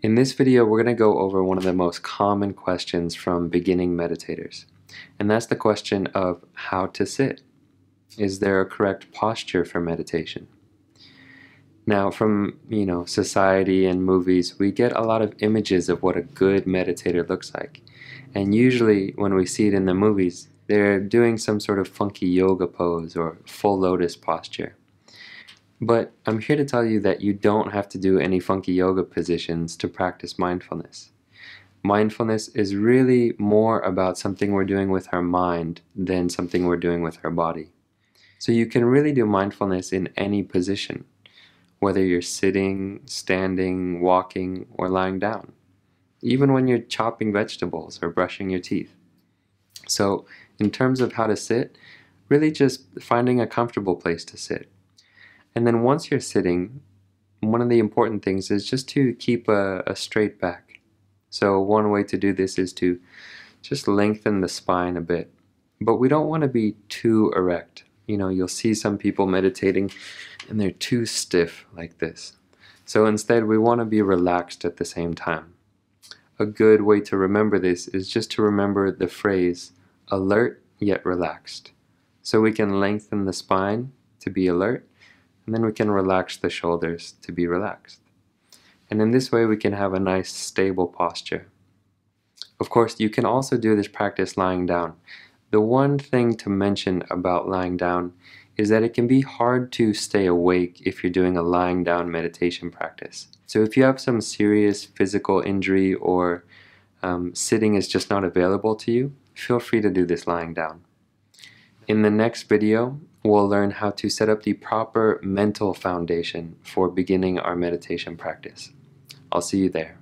In this video, we're going to go over one of the most common questions from beginning meditators, and that's the question of how to sit. Is there a correct posture for meditation? Now, from you know society and movies, we get a lot of images of what a good meditator looks like, and usually when we see it in the movies, they're doing some sort of funky yoga pose or full lotus posture. But I'm here to tell you that you don't have to do any funky yoga positions to practice mindfulness. Mindfulness is really more about something we're doing with our mind than something we're doing with our body. So you can really do mindfulness in any position, whether you're sitting, standing, walking, or lying down, even when you're chopping vegetables or brushing your teeth. So, in terms of how to sit, really just finding a comfortable place to sit and then once you're sitting, one of the important things is just to keep a, a straight back. So one way to do this is to just lengthen the spine a bit. But we don't want to be too erect. You know, you'll see some people meditating and they're too stiff like this. So instead, we want to be relaxed at the same time. A good way to remember this is just to remember the phrase alert yet relaxed. So we can lengthen the spine to be alert and then we can relax the shoulders to be relaxed. And in this way we can have a nice stable posture. Of course, you can also do this practice lying down. The one thing to mention about lying down is that it can be hard to stay awake if you're doing a lying down meditation practice. So if you have some serious physical injury or um, sitting is just not available to you, feel free to do this lying down. In the next video, we'll learn how to set up the proper mental foundation for beginning our meditation practice. I'll see you there.